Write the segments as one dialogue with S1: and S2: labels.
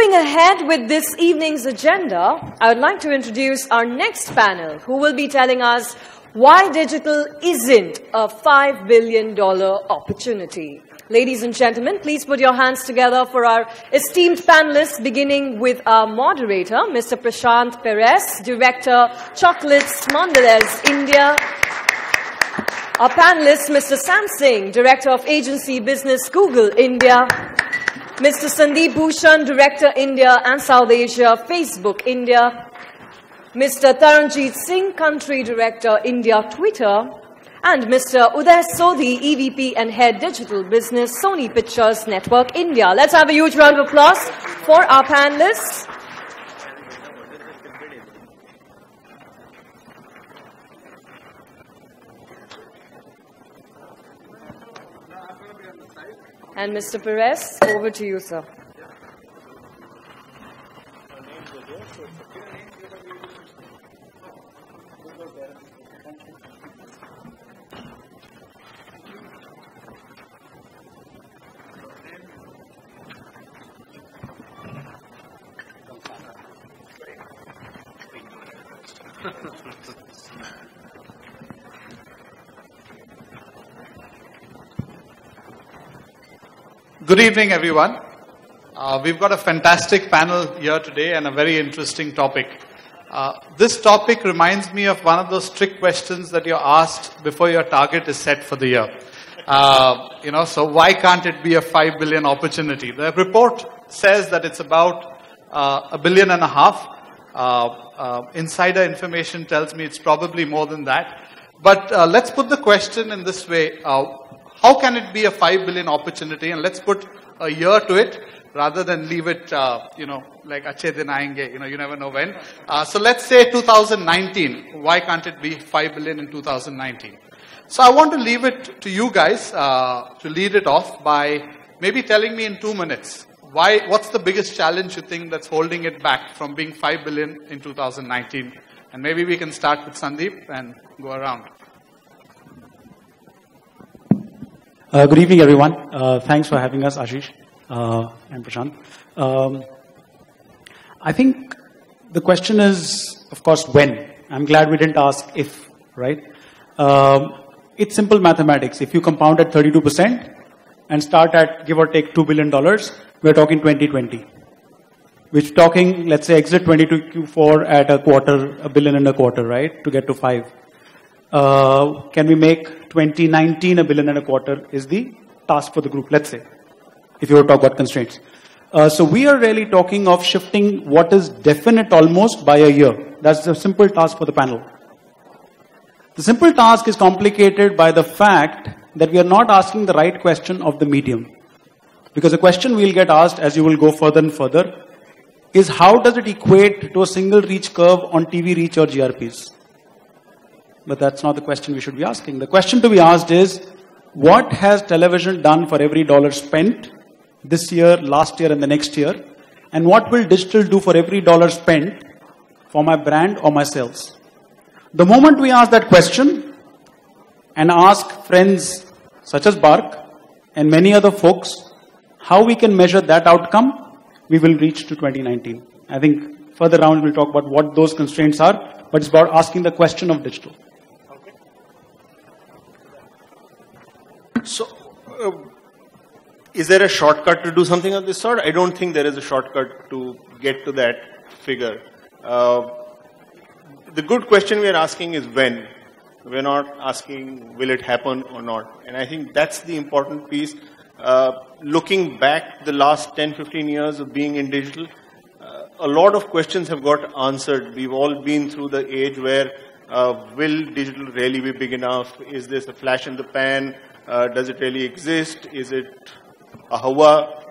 S1: Moving ahead with this evening's agenda, I would like to introduce our next panel, who will be telling us why digital isn't a $5 billion opportunity. Ladies and gentlemen, please put your hands together for our esteemed panelists, beginning with our moderator, Mr. Prashant Peres, Director, Chocolates Mondelez, India. Our panelist, Mr. Sam Singh, Director of Agency Business, Google, India. Mr. Sandeep Bhushan, Director, India and South Asia, Facebook, India. Mr. Taranjeet Singh, Country Director, India, Twitter. And Mr. Uday Sodhi, EVP and Head Digital Business, Sony Pictures Network, India. Let's have a huge round of applause for our panelists. And Mr. Peres, over to you, sir.
S2: Good evening, everyone. Uh, we've got a fantastic panel here today and a very interesting topic. Uh, this topic reminds me of one of those trick questions that you're asked before your target is set for the year. Uh, you know, so why can't it be a 5 billion opportunity? The report says that it's about uh, a billion and a half. Uh, uh, insider information tells me it's probably more than that. But let's put the question in this way how can it be a 5 billion opportunity? And let's put a year to it rather than leave it, uh, you know, like ache din aayenge, you know, you never know when. Uh, so let's say 2019. Why can't it be 5 billion in 2019? So I want to leave it to you guys uh, to lead it off by maybe telling me in two minutes why, what's the biggest challenge you think that's holding it back from being 5 billion in 2019? And maybe we can start with Sandeep and go around.
S3: Uh, good evening, everyone. Uh, thanks for having us, Ashish uh, and Prashant. Um, I think the question is, of course, when. I'm glad we didn't ask if, right? Um, it's simple mathematics. If you compound at 32% and start at give or take $2 billion, we're talking 2020. Which talking, let's say, exit 22 Q4 at a quarter, a billion and a quarter, right? To get to five. Uh, can we make 2019 a billion and a quarter is the task for the group, let's say, if you were to talk about constraints. Uh, so we are really talking of shifting what is definite almost by a year. That's the simple task for the panel. The simple task is complicated by the fact that we are not asking the right question of the medium. Because the question we'll get asked as you will go further and further is how does it equate to a single reach curve on TV reach or GRPs? But that's not the question we should be asking. The question to be asked is, what has television done for every dollar spent this year, last year, and the next year? And what will digital do for every dollar spent for my brand or my sales? The moment we ask that question and ask friends such as BARC and many other folks how we can measure that outcome, we will reach to 2019. I think further round we'll talk about what those constraints are, but it's about asking the question of digital.
S4: So, uh, is there a shortcut to do something of this sort? I don't think there is a shortcut to get to that figure. Uh, the good question we are asking is when. We're not asking will it happen or not. And I think that's the important piece. Uh, looking back the last 10, 15 years of being in digital, uh, a lot of questions have got answered. We've all been through the age where uh, will digital really be big enough? Is this a flash in the pan? Uh, does it really exist? Is it a hawa?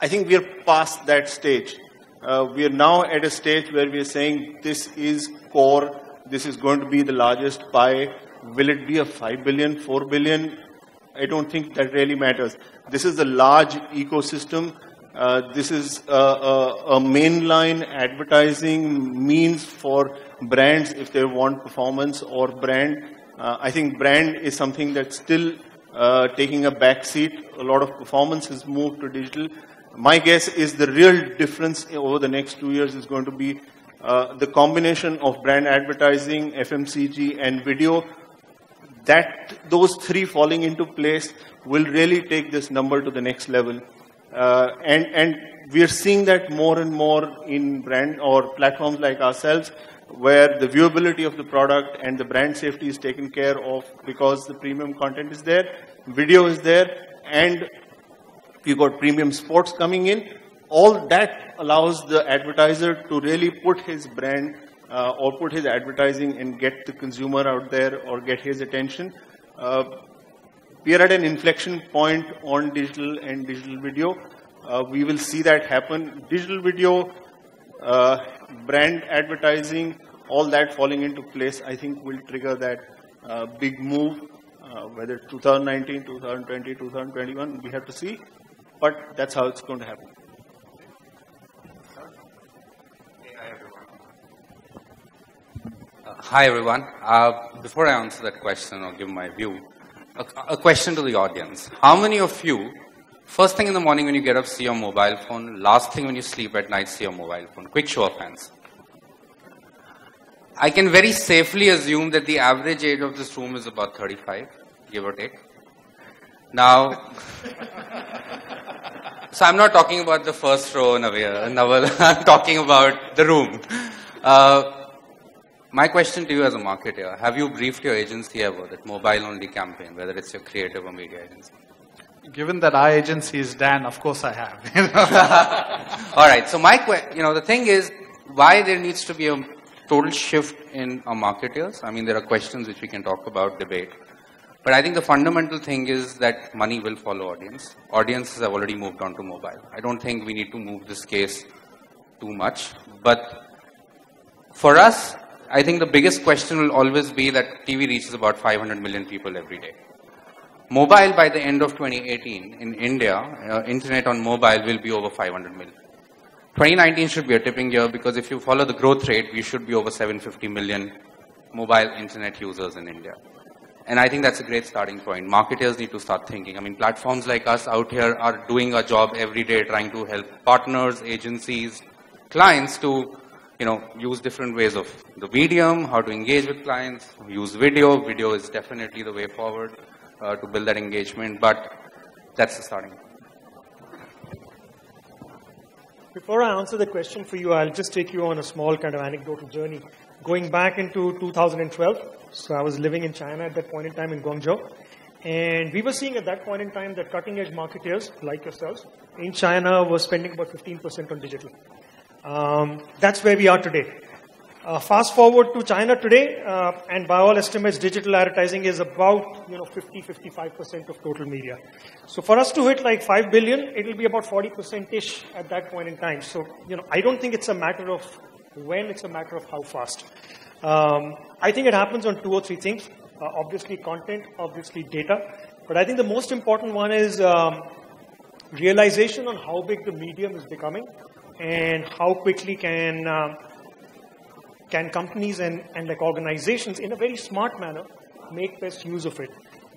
S4: I think we are past that stage. Uh, we are now at a stage where we are saying this is core, this is going to be the largest pie. Will it be a 5 billion, 4 billion? I don't think that really matters. This is a large ecosystem. Uh, this is a, a, a, mainline advertising means for brands if they want performance or brand. Uh, I think brand is something that's still uh, taking a back seat. A lot of performance has moved to digital. My guess is the real difference over the next two years is going to be uh, the combination of brand advertising, FMCG, and video. That those three falling into place will really take this number to the next level. Uh, and and we are seeing that more and more in brand or platforms like ourselves, where the viewability of the product and the brand safety is taken care of because the premium content is there, video is there, and you got premium sports coming in. All that allows the advertiser to really put his brand uh, or put his advertising and get the consumer out there or get his attention. Uh, we are at an inflection point on digital and digital video. Uh, we will see that happen. Digital video, uh, brand advertising, all that falling into place, I think will trigger that uh, big move, uh, whether 2019, 2020, 2021, we have to see. But that's how it's going to happen.
S5: Hi, everyone. Uh, before I answer that question or give my view, a, a, question to the audience. How many of you, first thing in the morning when you get up, see your mobile phone, last thing when you sleep at night, see your mobile phone? Quick show of hands. I can very safely assume that the average age of this room is about 35, give or take. Now, so I'm not talking about the first row, Naval. I'm talking about the room. Uh, my question to you as a marketer, have you briefed your agency ever that mobile only campaign, whether it's your creative or media agency?
S2: Given that our agency is DAN, of course I have.
S5: All right. So my you know, the thing is why there needs to be a total shift in our marketers. I mean, there are questions which we can talk about, debate. But I think the fundamental thing is that money will follow audience. Audiences have already moved on to mobile. I don't think we need to move this case too much. But for us, I think the biggest question will always be that TV reaches about 500 million people every day. Mobile by the end of 2018 in India, uh, internet on mobile will be over 500 million. 2019 should be a tipping year because if you follow the growth rate, we should be over 750 million mobile internet users in India. And I think that's a great starting point. Marketers need to start thinking. I mean, platforms like us out here are doing a job every day trying to help partners, agencies, clients to you know, use different ways of the medium, how to engage with clients, use video. Video is definitely the way forward uh, to build that engagement, but that's the starting point.
S6: Before I answer the question for you, I'll just take you on a small kind of anecdotal journey. Going back into 2012, so I was living in China at that point in time in Guangzhou, and we were seeing at that point in time that cutting edge marketers like yourselves in China were spending about 15% on digital. Um, that's where we are today. Uh, fast forward to China today, uh, and by all estimates, digital advertising is about you know 50, 55 percent of total media. So for us to hit like five billion, it will be about 40 percent ish at that point in time. So you know, I don't think it's a matter of when; it's a matter of how fast. Um, I think it happens on two or three things. Uh, obviously, content, obviously, data. But I think the most important one is um, realization on how big the medium is becoming and how quickly can um, can companies and, and like organizations in a very smart manner make best use of it.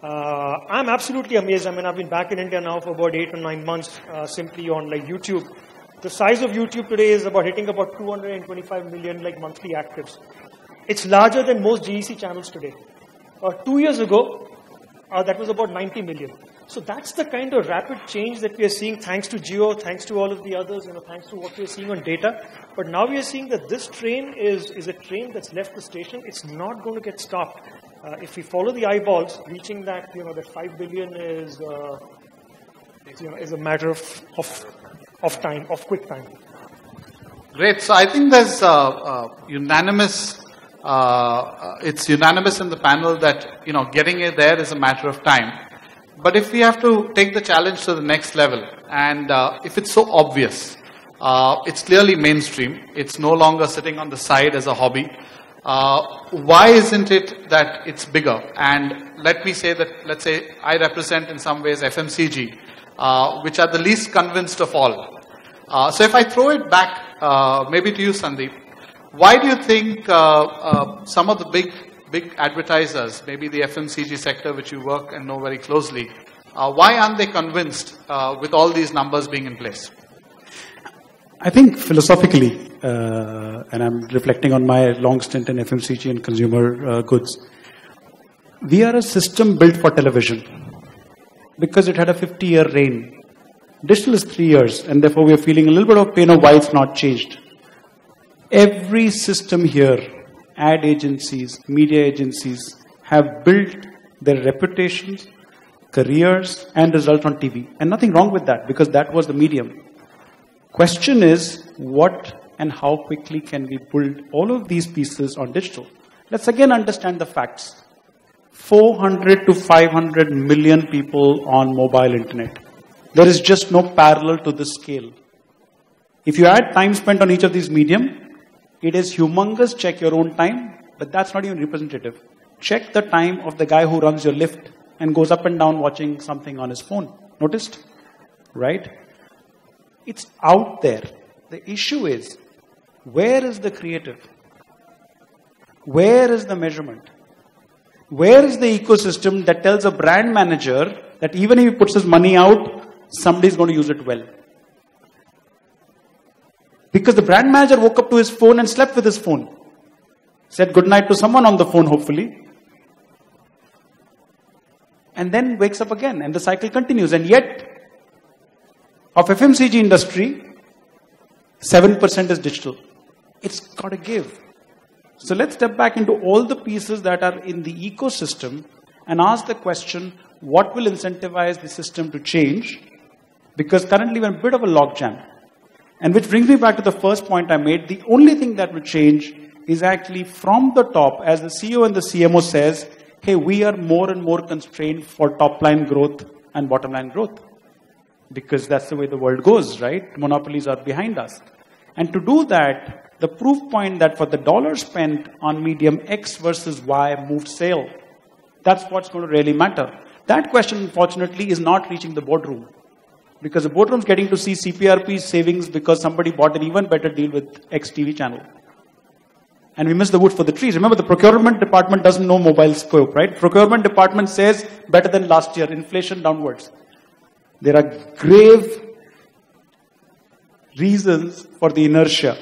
S6: Uh, I'm absolutely amazed. I mean, I've been back in India now for about eight or nine months, uh, simply on like YouTube. The size of YouTube today is about hitting about 225 million like monthly actives. It's larger than most GEC channels today. Uh, two years ago, uh, that was about 90 million. So that's the kind of rapid change that we are seeing thanks to Jio, thanks to all of the others, you know, thanks to what we are seeing on data. But now we are seeing that this train is, is a train that's left the station. It's not going to get stopped. Uh, if we follow the eyeballs, reaching that, you know, that 5 billion is, uh, you know, is a matter of, of, of time, of quick time.
S2: Great. So I think there's uh, uh unanimous uh, uh, it's unanimous in the panel that you know getting it there is a matter of time. But if we have to take the challenge to the next level, and uh, if it's so obvious, uh, it's clearly mainstream, it's no longer sitting on the side as a hobby, uh, why isn't it that it's bigger? And let me say that, let's say I represent in some ways FMCG, uh, which are the least convinced of all. Uh, so if I throw it back, uh, maybe to you, Sandeep, why do you think some of the big big advertisers, maybe the FMCG sector, which you work and know very closely, uh, why aren't they convinced uh, with all these numbers being in place?
S3: I think philosophically, uh, and I'm reflecting on my long stint in FMCG and consumer uh, goods, we are a system built for television because it had a 50 year reign. Digital is three years, and therefore we are feeling a little bit of pain of why it's not changed. Every system here, ad agencies, media agencies, have built their reputations, careers, and results on TV. And nothing wrong with that because that was the medium. Question is, what and how quickly can we build all of these pieces on digital? Let's again understand the facts. 400 to 500 million people on mobile internet. There is just no parallel to this scale. If you add time spent on each of these medium, it is humongous. Check your own time, but that's not even representative. Check the time of the guy who runs your lift and goes up and down watching something on his phone. Noticed? Right? It's out there. The issue is, where is the creative? Where is the measurement? Where is the ecosystem that tells a brand manager that even if he puts his money out, somebody's going to use it well? Because the brand manager woke up to his phone and slept with his phone. Said good night to someone on the phone, hopefully. And then wakes up again, and the cycle continues. And yet, of FMCG industry, 7% is digital. It's got to give. So let's step back into all the pieces that are in the ecosystem and ask the question, what will incentivize the system to change? Because currently we're a bit of a logjam. And which brings me back to the first point I made. The only thing that will change is actually from the top, as the CEO and the CMO says, hey, we are more and more constrained for top line growth and bottom line growth. Because that's the way the world goes, right? Monopolies are behind us. And to do that, the proof point that for the dollar spent on medium X versus Y moved sale, that's what's going to really matter. That question, unfortunately, is not reaching the boardroom. Because the boardroom's getting to see CPRP savings because somebody bought an even better deal with X TV channel. And we miss the wood for the trees. Remember, the procurement department doesn't know mobile scope, right? Procurement department says better than last year, inflation downwards. There are grave reasons for the inertia.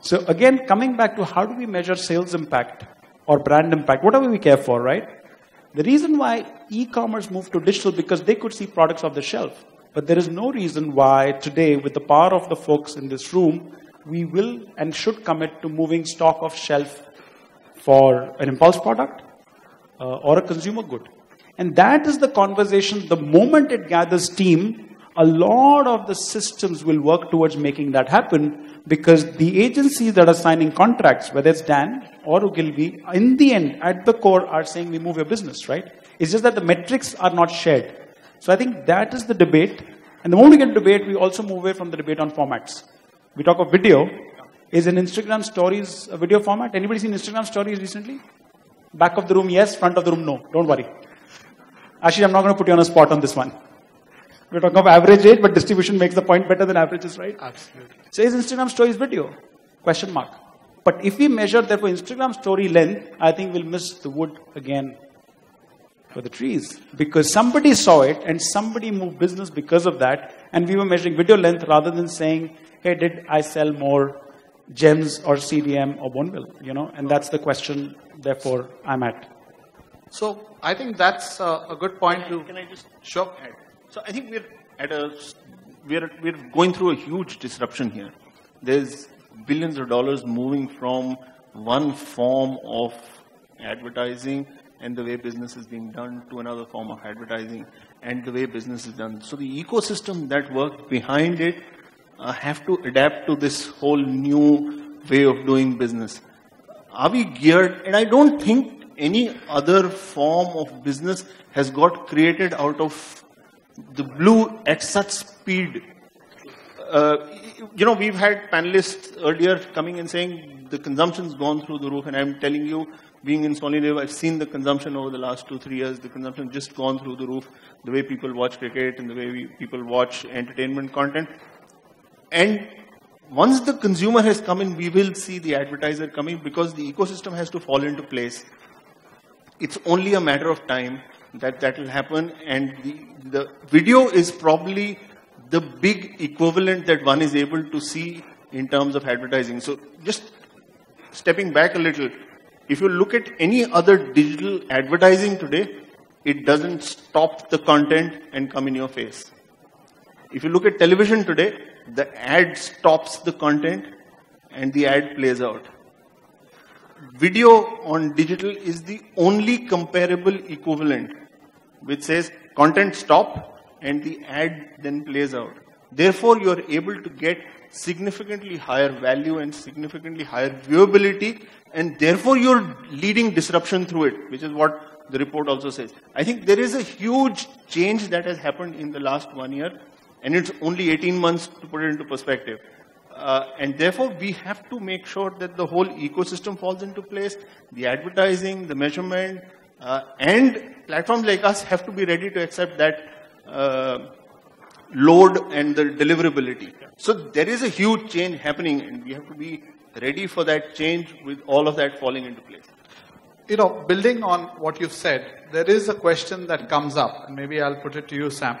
S3: So again, coming back to how do we measure sales impact or brand impact, whatever we care for, right? The reason why e-commerce moved to digital because they could see products off the shelf. But there is no reason why today, with the power of the folks in this room, we will and should commit to moving stock off shelf for an impulse product uh, or a consumer good. And that is the conversation. The moment it gathers steam, a lot of the systems will work towards making that happen because the agencies that are signing contracts, whether it's DAN or Ogilvy, in the end, at the core, are saying we move your business, right? It's just that the metrics are not shared. So I think that is the debate. And the moment we get to debate, we also move away from the debate on formats. We talk of video. Is an Instagram stories a video format? Anybody seen Instagram stories recently? Back of the room, yes. Front of the room, no. Don't worry. Actually, I'm not going to put you on a spot on this one. We're talking of average age, but distribution makes the point better than averages, right?
S2: Absolutely.
S3: So is Instagram stories video? Question mark. But if we measure therefore Instagram story length, I think we'll miss the wood again for the trees. Because somebody saw it and somebody moved business because of that, and we were measuring video length rather than saying, hey, did I sell more gems or CDM or Bournville? You know, and that's the question, therefore, I'm at.
S2: So I think that's uh, a good point to.
S4: Can I just
S2: Sure.
S4: add? So I think we're at a we're we're going through a huge disruption here. There's billions of dollars moving from one form of advertising and the way business is being done to another form of advertising and the way business is done. So the ecosystem that worked behind it uh, have to adapt to this whole new way of doing business. Are we geared? And I don't think any other form of business has got created out of the blue at such speed. Uh, you know, we've had panelists earlier coming and saying the consumption's gone through the roof, and I'm telling you, being in SonyLIV, I've seen the consumption over the last two, three years. The consumption just gone through the roof. The way people watch cricket and the way we, people watch entertainment content. And once the consumer has come in, we will see the advertiser coming because the ecosystem has to fall into place. It's only a matter of time that that will happen, and the, the video is probably the big equivalent that one is able to see in terms of advertising. So just stepping back a little, if you look at any other digital advertising today, it doesn't stop the content and come in your face. If you look at television today, the ad stops the content and the ad plays out. Video on digital is the only comparable equivalent which says content stop and the ad then plays out. Therefore, you are able to get significantly higher value and significantly higher viewability and therefore you're leading disruption through it, which is what the report also says. I think there is a huge change that has happened in the last one year and it's only 18 months to put it into perspective. Uh, and therefore, we have to make sure that the whole ecosystem falls into place, the advertising, the measurement, uh, and platforms like us have to be ready to accept that uh, load and the deliverability. So there is a huge change happening, and we have to be ready for that change with all of that falling into place.
S2: You know, building on what you've said, there is a question that comes up, and maybe I'll put it to you, Sam.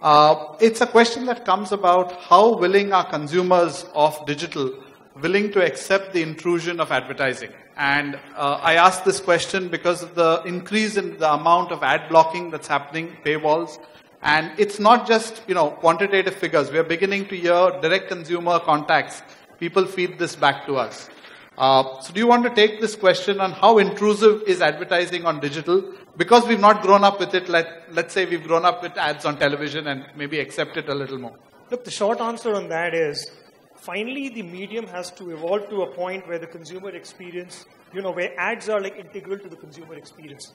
S2: Uh, it's a question that comes about how willing are consumers of digital willing to accept the intrusion of advertising. And uh, I ask this question because of the increase in the amount of ad blocking that's happening, paywalls. And it's not just, you know, quantitative figures. We are beginning to hear direct consumer contacts. People feed this back to us. Uh, so do you want to take this question on how intrusive is advertising on digital? Because we've not grown up with it, let, let's say we've grown up with ads on television and maybe accept it a little more.
S6: Look, the short answer on that is finally the medium has to evolve to a point where the consumer experience, you know, where ads are like integral to the consumer experience.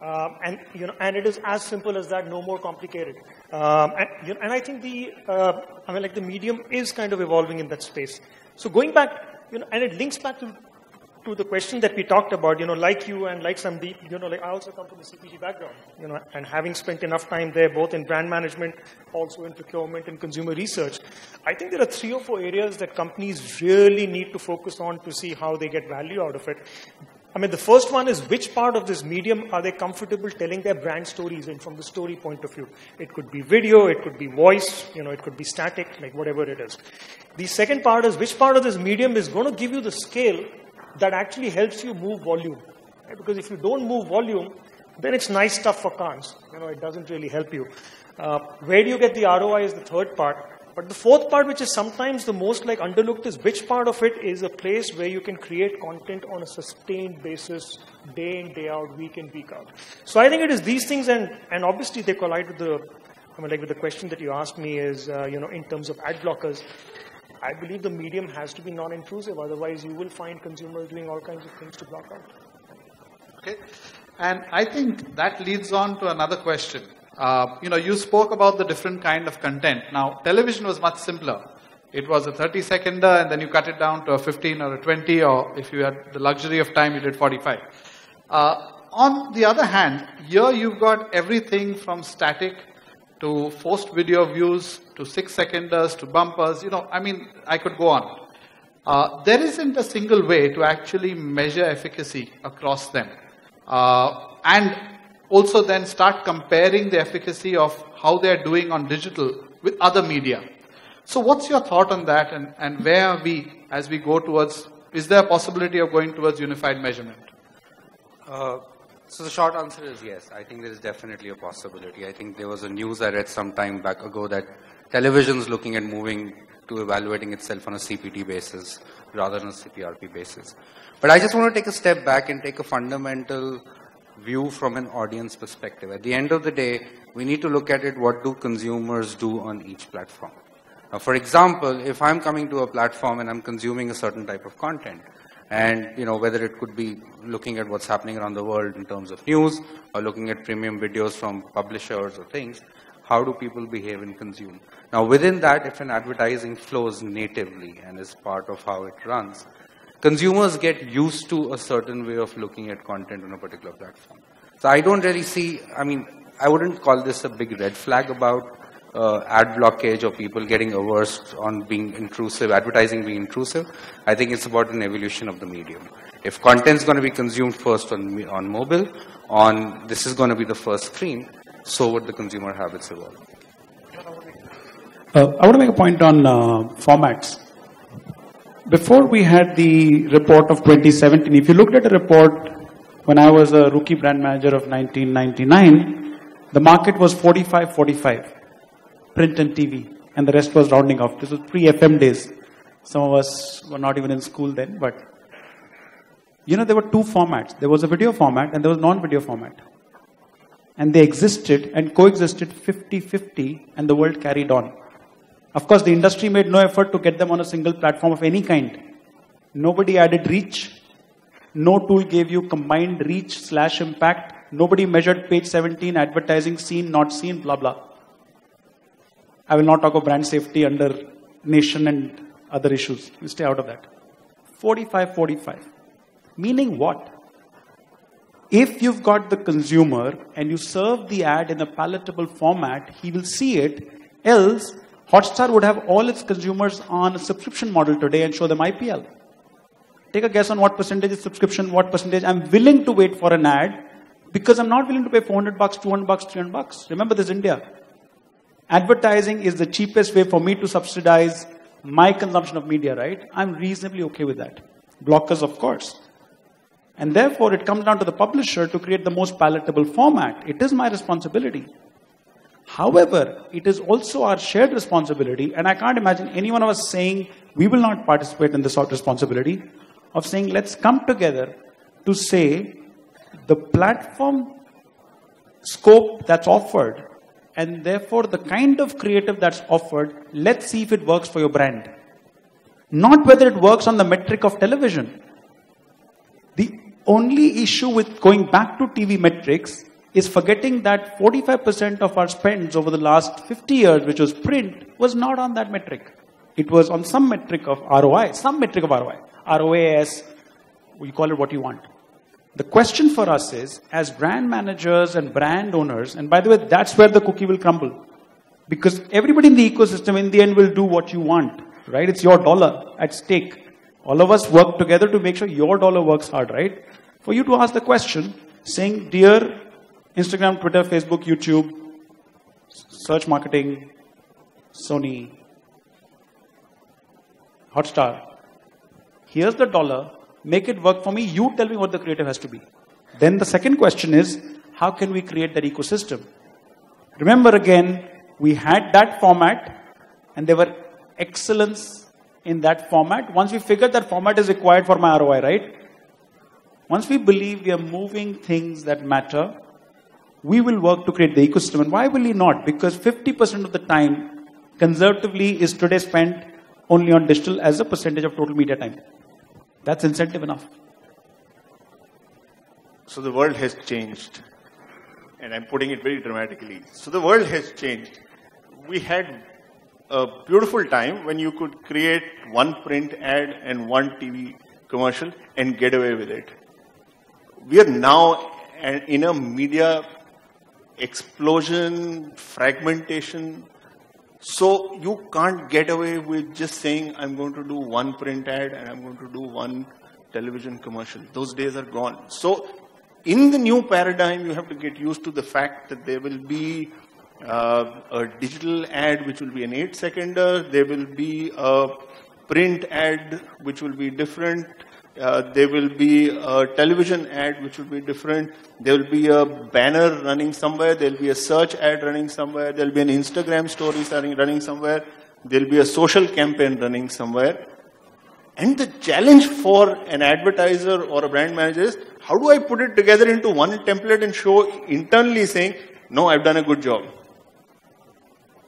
S6: Um, and you know, and it is as simple as that, no more complicated. Um, and, you know, and I think the, uh, I mean, like the medium is kind of evolving in that space. So going back you know, and it links back to, to the question that we talked about, you know, like you and like Sandeep, you know, like I also come from a CPG background, you know, and having spent enough time there, both in brand management, also in procurement and consumer research, I think there are three or four areas that companies really need to focus on to see how they get value out of it. I mean, the first one is which part of this medium are they comfortable telling their brand stories in from the story point of view? It could be video, it could be voice, you know, it could be static, like whatever it is. The second part is which part of this medium is going to give you the scale that actually helps you move volume. Right? Because if you don't move volume, then it's nice stuff for cons. You know, it doesn't really help you. Uh, where do you get the ROI is the third part. But the fourth part, which is sometimes the most like underlooked, is which part of it is a place where you can create content on a sustained basis, day in, day out, week in, week out. So I think it is these things, and, and obviously they collide with the, I mean, like with the question that you asked me is, uh, you know, in terms of ad blockers. I believe the medium has to be non-intrusive, otherwise you will find consumers doing all kinds of things to block out.
S2: Okay, and I think that leads on to another question. Uh, you know, you spoke about the different kind of content. Now, television was much simpler. It was a 30 seconder and then you cut it down to a 15 or a 20 or if you had the luxury of time, you did 45. Uh, on the other hand, here you've got everything from static to forced video views to six seconders to bumpers. You know, I mean, I could go on. Uh, there isn't a single way to actually measure efficacy across them. Uh, and also then start comparing the efficacy of how they're doing on digital with other media. So what's your thought on that and, and where are we as we go towards, is there a possibility of going towards unified measurement?
S5: Uh, so the short answer is yes. I think there is definitely a possibility. I think there was a news I read some time back ago that television is looking at moving to evaluating itself on a CPT basis rather than a CPRP basis. But I just want to take a step back and take a fundamental view from an audience perspective. At the end of the day, we need to look at it, what do consumers do on each platform? Now, for example, if I'm coming to a platform and I'm consuming a certain type of content, and you know whether it could be looking at what's happening around the world in terms of news or looking at premium videos from publishers or things how do people behave and consume now within that if an advertising flows natively and is part of how it runs consumers get used to a certain way of looking at content on a particular platform. So I don't really see, I mean, I wouldn't call this a big red flag about uh, ad blockage or people getting averse on being intrusive, advertising being intrusive. I think it's about an evolution of the medium. If content is going to be consumed first on, on mobile, on this is going to be the first screen, so would the consumer habits evolve.
S3: Uh, I want to make a point on uh, formats. Before we had the report of 2017, if you looked at a report when I was a rookie brand manager of 1999, the market was 45 45, print and TV, and the rest was rounding off. This was pre FM days. Some of us were not even in school then, but you know, there were two formats. There was a video format and there was non-video format. And they existed and coexisted 50-50 and the world carried on. Of course, the industry made no effort to get them on a single platform of any kind. Nobody added reach. No tool gave you combined reach slash impact. Nobody measured page 17, advertising seen, not seen, blah, blah. I will not talk of brand safety under nation and other issues. We stay out of that. 45 45. Meaning what? If you've got the consumer and you serve the ad in a palatable format, he will see it. Else, Hotstar would have all its consumers on a subscription model today and show them IPL. Take a guess on what percentage is subscription, what percentage I'm willing to wait for an ad because I'm not willing to pay 400 bucks, 200 bucks, 300 bucks. Remember this India. Advertising is the cheapest way for me to subsidize my consumption of media, right? I'm reasonably okay with that. Blockers, of course. And therefore, it comes down to the publisher to create the most palatable format. It is my responsibility. However, it is also our shared responsibility, and I can't imagine any one of us saying we will not participate in this responsibility of saying let's come together to say the platform scope that's offered and therefore the kind of creative that's offered, let's see if it works for your brand. Not whether it works on the metric of television. The only issue with going back to TV metrics is forgetting that 45% of our spends over the last 50 years, which was print, was not on that metric. It was on some metric of ROI, some metric of ROI. ROAS, you call it what you want. The question for us is, as brand managers and brand owners, and by the way, that's where the cookie will crumble. Because everybody in the ecosystem in the end will do what you want, right? It's your dollar at stake. All of us work together to make sure your dollar works hard, right? For you to ask the question, saying, dear Instagram, Twitter, Facebook, YouTube, search marketing, Sony, Hotstar, here's the dollar, make it work for me. You tell me what the creative has to be. Then the second question is, how can we create that ecosystem? Remember again, we had that format and there were excellence in that format. Once we figured that format is required for my ROI, right? Once we believe we are moving things that matter, we will work to create the ecosystem. And why will we not? Because 50% of the time, conservatively, is today spent only on digital as a percentage of total media time. That's incentive enough.
S4: So the world has changed. And I'm putting it very dramatically. So the world has changed. We had a beautiful time when you could create one print ad and one TV commercial and get away with it. We are now in a media explosion, fragmentation, so you can't get away with just saying, I'm going to do one print ad and I'm going to do one television commercial. Those days are gone. So in the new paradigm, you have to get used to the fact that there will be uh, a digital ad which will be an 8 seconder, there will be a print ad which will be different, uh, there will be a television ad which will be different. There will be a banner running somewhere. There will be a search ad running somewhere. There will be an Instagram story running somewhere. There will be a social campaign running somewhere. And the challenge for an advertiser or a brand manager is, how do I put it together into one template and show internally saying, no, I've done a good job.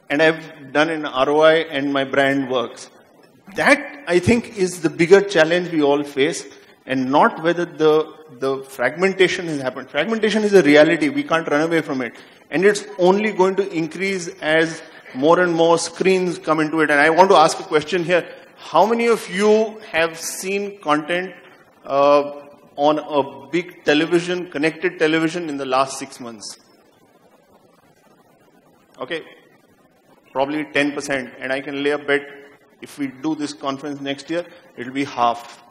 S4: And I've done an ROI and my brand works. That, I think, is the bigger challenge we all face and not whether the, the fragmentation has happened. Fragmentation is a reality. We can't run away from it. And it's only going to increase as more and more screens come into it. And I want to ask a question here. How many of you have seen content uh, on a big television, connected television in the last six months? Okay, probably 10%. And I can lay a bet if we do this conference next year, it will be half.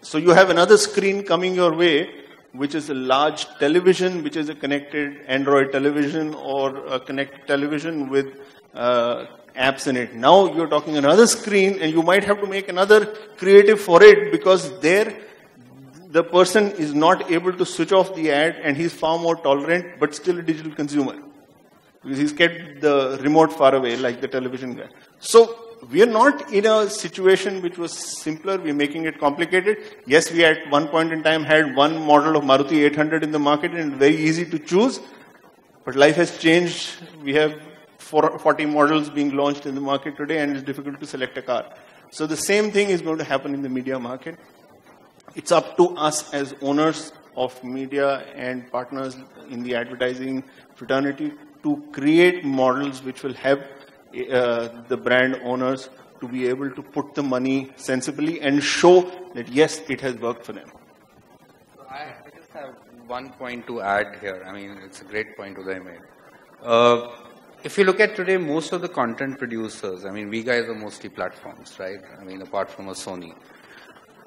S4: So you have another screen coming your way, which is a large television, which is a connected Android television or a connected television with uh, apps in it. Now you're talking another screen and you might have to make another creative for it because there the person is not able to switch off the ad and he's far more tolerant but still a digital consumer. Because he's kept the remote far away like the television guy. So we are not in a situation which was simpler. We're making it complicated. Yes, we at one point in time had one model of Maruti 800 in the market and very easy to choose. But life has changed. We have 40 models being launched in the market today and it's difficult to select a car. So the same thing is going to happen in the media market. It's up to us as owners of media and partners in the advertising fraternity to create models which will help the brand owners to be able to put the money sensibly and show that yes, it has worked for them.
S5: I just have one point to add here. I mean, it's a great point Uday made. Uh, if you look at today, most of the content producers, I mean, we guys are mostly platforms, right? I mean, apart from a Sony.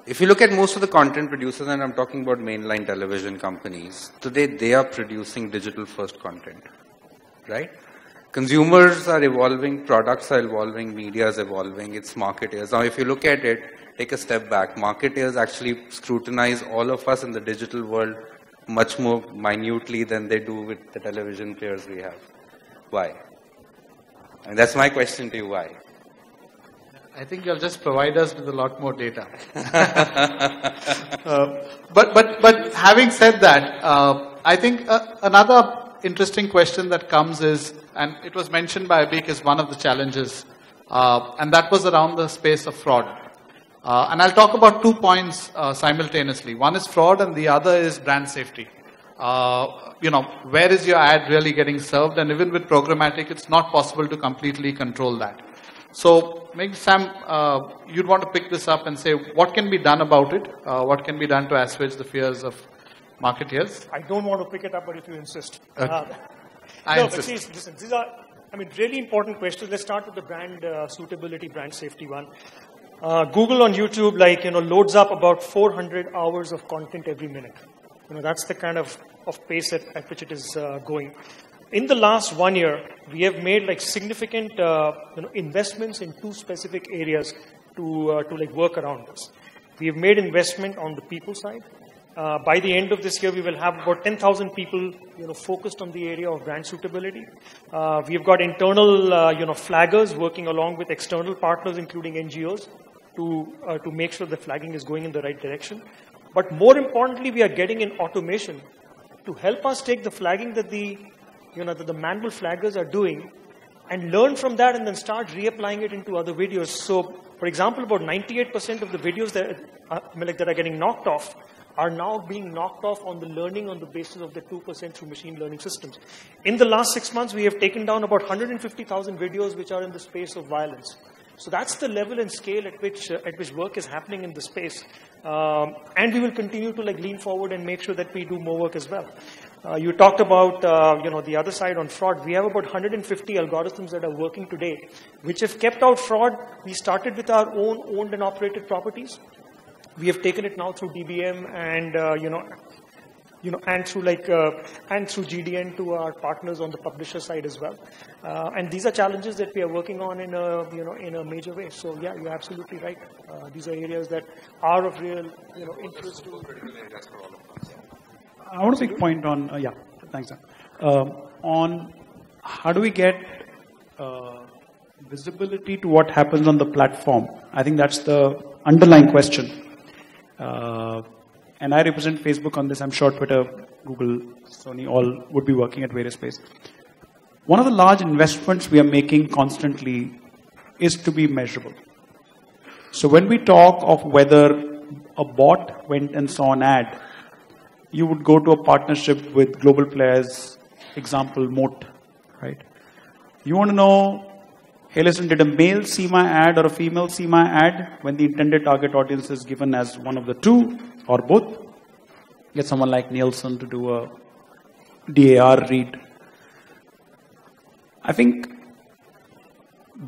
S5: If you look at most of the content producers, and I'm talking about mainline television companies, today they are producing digital first content, right? Consumers are evolving, products are evolving, media is evolving, it's marketers. Now, if you look at it, take a step back. Marketers actually scrutinize all of us in the digital world much more minutely than they do with the television players we have. Why? And that's my question to you, why?
S2: I think you'll just provide us with a lot more data. uh, but, but, but having said that, uh, I think uh, another interesting question that comes is, and it was mentioned by Abik as one of the challenges, uh, and that was around the space of fraud. Uh, and I'll talk about two points uh, simultaneously. One is fraud, and the other is brand safety. Uh, you know, where is your ad really getting served? And even with programmatic, it's not possible to completely control that. So maybe Sam, uh, you'd want to pick this up and say what can be done about it? Uh, what can be done to assuage the fears of marketeers?
S6: I don't want to pick it up, but if you insist.
S2: Okay. I
S6: no,
S2: insist.
S6: but see, listen, these are, I mean, really important questions. Let's start with the brand uh, suitability, brand safety one. Uh, Google on YouTube, like, you know, loads up about 400 hours of content every minute. You know, that's the kind of, of pace at, at which it is uh, going. In the last one year, we have made like significant uh, you know, investments in two specific areas to, uh, to like work around this. We have made investment on the people side uh, by the end of this year, we will have about 10,000 people, you know, focused on the area of brand suitability. Uh, we've got internal, uh, you know, flaggers working along with external partners, including NGOs, to uh, to make sure the flagging is going in the right direction. But more importantly, we are getting in automation to help us take the flagging that the, you know, that the manual flaggers are doing, and learn from that, and then start reapplying it into other videos. So, for example, about 98% of the videos that, uh, like, that are getting knocked off are now being knocked off on the learning on the basis of the 2% through machine learning systems. In the last six months, we have taken down about 150,000 videos which are in the space of violence. So that's the level and scale at which, uh, at which work is happening in the space. Um, and we will continue to like lean forward and make sure that we do more work as well. Uh, you talked about, uh, you know, the other side on fraud. We have about 150 algorithms that are working today, which have kept out fraud. We started with our own owned and operated properties we have taken it now through DBM and uh, you know you know, and through like, uh, and through GDN to our partners on the publisher side as well. Uh, and these are challenges that we are working on in a, you know, in a major way. So yeah, you're absolutely right. Uh, these are areas that are of real, you know, interest to.
S3: I want to make a point on, uh, yeah, thanks. Uh, on how do we get uh, visibility to what happens on the platform? I think that's the underlying question. Uh, and I represent Facebook on this. I'm sure Twitter, Google, Sony all would be working at various places. One of the large investments we are making constantly is to be measurable. So when we talk of whether a bot went and saw an ad, you would go to a partnership with global players, example, Moat, right? You want to know hey listen, did a male see my ad or a female see my ad when the intended target audience is given as one of the two or both? Get someone like Nielsen to do a DAR read. I think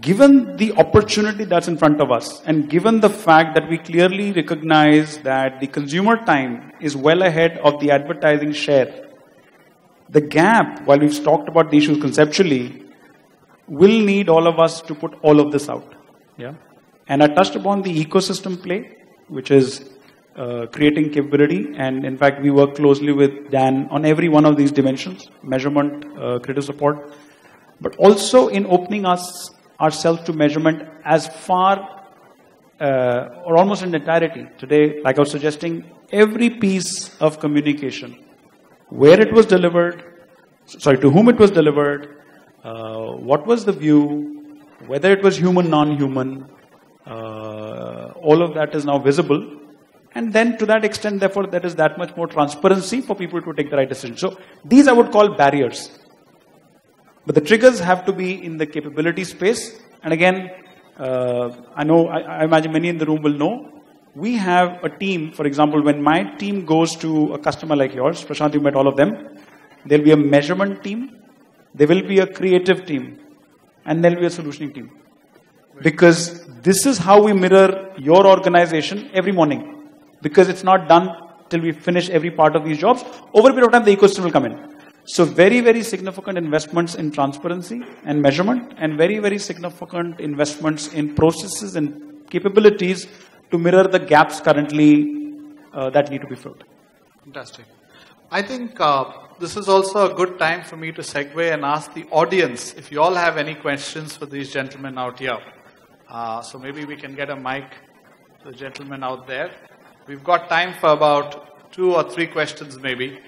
S3: given the opportunity that's in front of us and given the fact that we clearly recognize that the consumer time is well ahead of the advertising share, the gap, while we've talked about the issues conceptually, will need all of us to put all of this out. Yeah. And I touched upon the ecosystem play, which is uh, creating capability. And in fact, we work closely with DAN on every one of these dimensions, measurement, uh, creative support, but also in opening us ourselves to measurement as far uh, or almost in entirety. Today, like I was suggesting, every piece of communication, where it was delivered, sorry, to whom it was delivered, uh, what was the view, whether it was human, non-human, uh, all of that is now visible. And then to that extent, therefore, there is that much more transparency for people to take the right decision. So these I would call barriers. But the triggers have to be in the capability space. And again, uh, I know, I, I, imagine many in the room will know, we have a team, for example, when my team goes to a customer like yours, Prashant, you met all of them, there'll be a measurement team, there will be a creative team, and there'll be a solutioning team. Because this is how we mirror your organization every morning. Because it's not done till we finish every part of these jobs. Over a period of time, the ecosystem will come in. So very, very significant investments in transparency and measurement and very, very significant investments in processes and capabilities to mirror the gaps currently uh, that need to be filled.
S2: Fantastic. I think uh, this is also a good time for me to segue and ask the audience if you all have any questions for these gentlemen out here. Uh, so maybe we can get a mic to the gentleman out there. We've got time for about two or three questions maybe.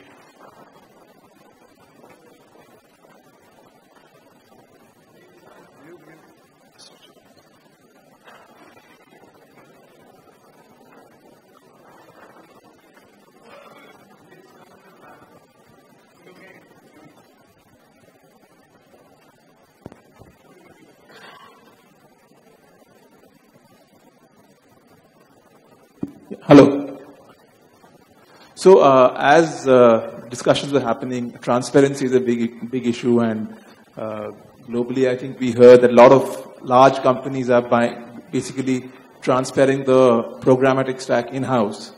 S7: So uh, as uh, discussions were happening, transparency is a big, big issue, and uh, globally, I think we heard that a lot of large companies are buying, basically transferring the programmatic stack in-house,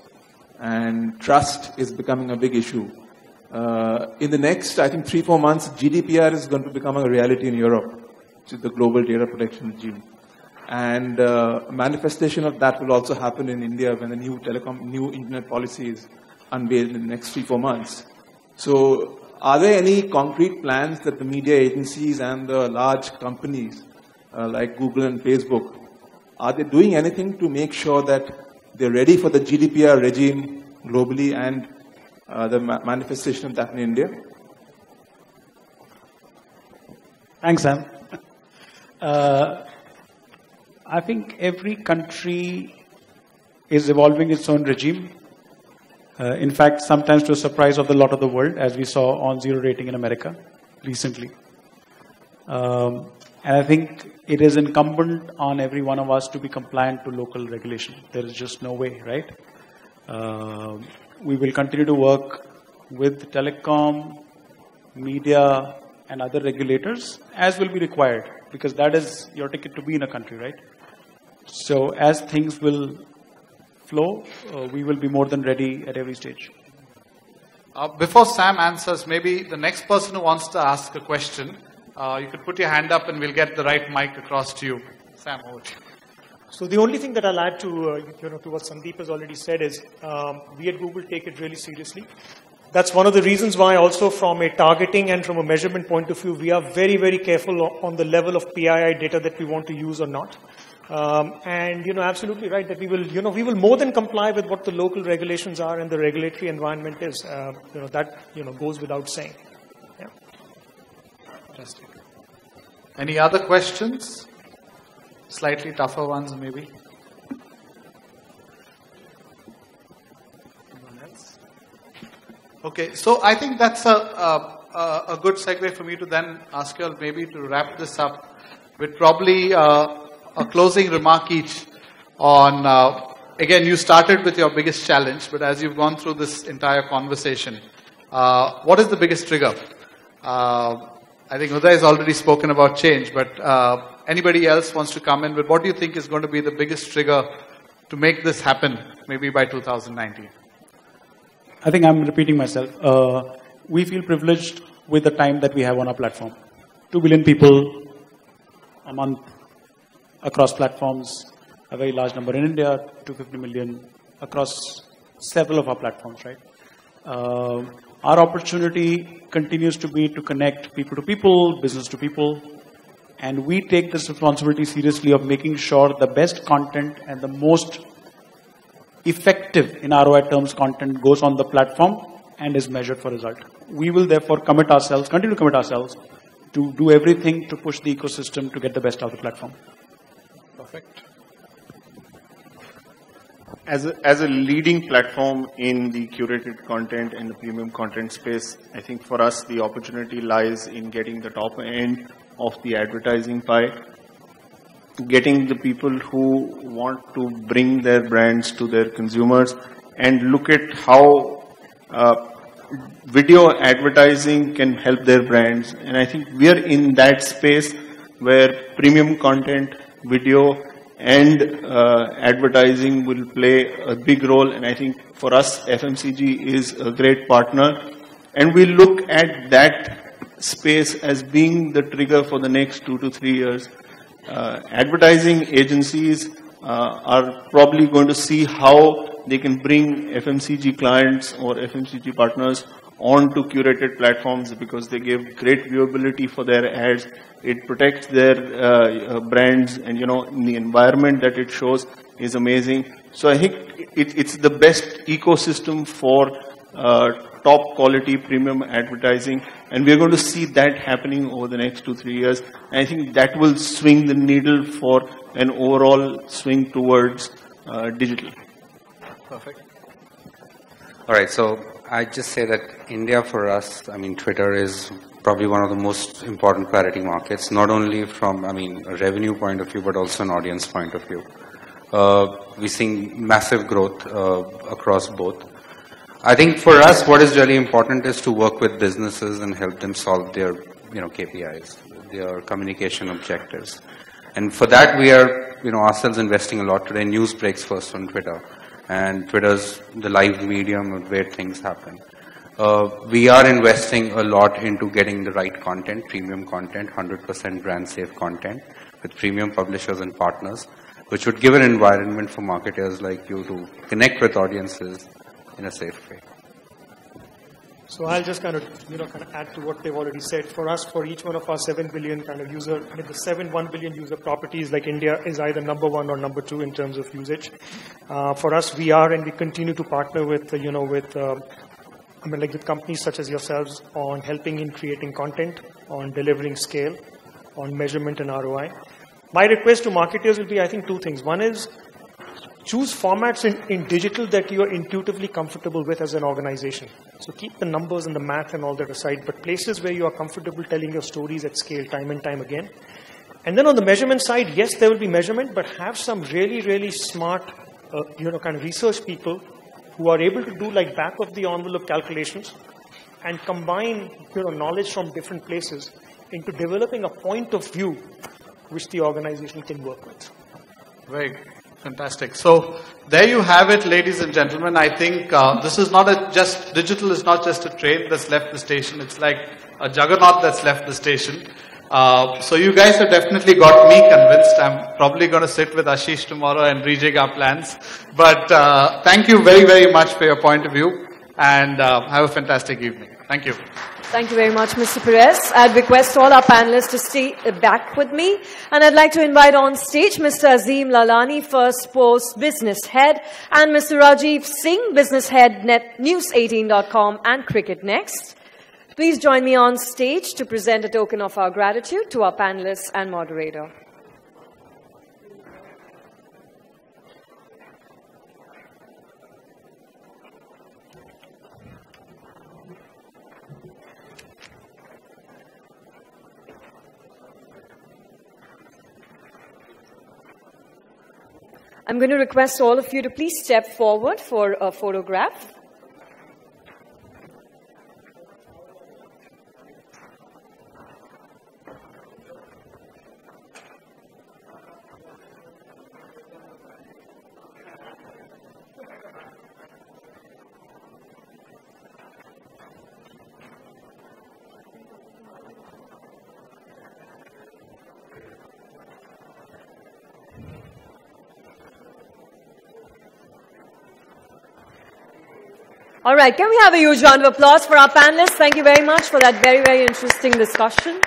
S7: and trust is becoming a big issue. Uh, in the next, I think, three, four months, GDPR is going to become a reality in Europe, which is the global data protection regime. And uh, manifestation of that will also happen in India when the new telecom, new internet policy is unveiled in the next three, four months. So are there any concrete plans that the media agencies and the large companies uh, like Google and Facebook, are they doing anything to make sure that they're ready for the GDPR regime globally and uh, the ma manifestation of that in India?
S3: Thanks, Sam. Uh, I think every country is evolving its own regime. Uh, in fact, sometimes to a surprise of the lot of the world, as we saw on zero rating in America recently. Um, and I think it is incumbent on every one of us to be compliant to local regulation. There is just no way, right? Uh, we will continue to work with telecom, media, and other regulators as will be required because that is your ticket to be in a country, right? So as things will flow, uh, we will be more than ready at every stage.
S2: Uh, before Sam answers, maybe the next person who wants to ask a question, uh, you could put your hand up and we'll get the right mic across to you. Sam, over to you.
S6: So the only thing that I'll add to, uh, you know, to what Sandeep has already said is um, we at Google take it really seriously. That's one of the reasons why also from a targeting and from a measurement point of view, we are very, very careful on the level of PII data that we want to use or not. Um, and you know, absolutely right that we will, you know, we will more than comply with what the local regulations are and the regulatory environment is. Uh, you know, that you know goes without saying. Yeah.
S2: Fantastic. Any other questions? Slightly tougher ones, maybe. Okay, so I think that's a, a, a good segue for me to then ask you maybe to wrap this up with probably uh, a closing remark each on, uh, again, you started with your biggest challenge, but as you've gone through this entire conversation, uh, what is the biggest trigger? Uh, I think Uday has already spoken about change, but uh, anybody else wants to come in with what do you think is going to be the biggest trigger to make this happen, maybe by 2019?
S3: I think I'm repeating myself. Uh, we feel privileged with the time that we have on our platform. Two billion people a month across platforms, a very large number in India, 250 million across several of our platforms, right? Uh, our opportunity continues to be to connect people to people, business to people, and we take this responsibility seriously of making sure the best content and the most effective in ROI terms content goes on the platform and is measured for result. We will therefore commit ourselves, continue to commit ourselves to do everything to push the ecosystem to get the best out of the platform.
S2: Perfect.
S4: As a, as a leading platform in the curated content and the premium content space, I think for us the opportunity lies in getting the top end of the advertising pie, getting the people who want to bring their brands to their consumers and look at how uh, video advertising can help their brands. And I think we are in that space where premium content, video, and uh, advertising will play a big role. And I think for us, FMCG is a great partner. And we look at that space as being the trigger for the next two to three years. Uh, advertising agencies uh, are probably going to see how they can bring FMCG clients or FMCG partners onto curated platforms because they give great viewability for their ads. It protects their uh, uh, brands and, you know, the environment that it shows is amazing. So I think it, it's the best ecosystem for uh, top quality premium advertising and we're going to see that happening over the next two, three years. And I think that will swing the needle for an overall swing towards uh, digital.
S2: Perfect.
S5: All right, so I just say that India for us, I mean, Twitter is probably one of the most important priority markets, not only from, I mean, a revenue point of view, but also an audience point of view. Uh, we're seeing massive growth uh, across both. I think for us, what is really important is to work with businesses and help them solve their, you know, KPIs, their communication objectives. And for that, we are, you know, ourselves investing a lot today. News breaks first on Twitter and Twitter's the live medium where things happen. Uh, we are investing a lot into getting the right content, premium content, 100% brand safe content with premium publishers and partners, which would give an environment for marketers like you to connect with audiences in a safe way.
S6: So I'll just kind of, you know, kind of add to what they've already said. For us, for each one of our 7 billion kind of user, I mean, the 7 1 billion user properties like India is either number one or number two in terms of usage. Uh, for us, we are and we continue to partner with, you know, with, uh, I mean, like with companies such as yourselves on helping in creating content, on delivering scale, on measurement and ROI. My request to marketers will be, I think, two things. One is choose formats in, in digital that you are intuitively comfortable with as an organization. So keep the numbers and the math and all that aside, but places where you are comfortable telling your stories at scale time and time again. And then on the measurement side, yes, there will be measurement, but have some really, really smart, uh, you know, kind of research people who are able to do like back of the envelope calculations and combine, you know, knowledge from different places into developing a point of view which the organization can work with.
S2: Very Fantastic. So there you have it, ladies and gentlemen. I think uh, this is not a just digital is not just a train that's left the station. It's like a juggernaut that's left the station. Uh, so you guys have definitely got me convinced. I'm probably going to sit with Ashish tomorrow and rejig our plans. But uh, thank you very, very much for your point of view, and uh, have a fantastic evening. Thank you.
S1: Thank you very much, Mr. Peres. I'd request all our panelists to stay back with me. And I'd like to invite on stage Mr. Azim Lalani, Firstpost Business Head, and Mr. Rajiv Singh, Business Head, Net News18.com and CricketNext. Please join me on stage to present a token of our gratitude to our panelists and moderator. I'm going to request all of you to please step forward for a photograph. All right, can we have a huge round of applause for our panelists? Thank you very much for that very, very interesting discussion.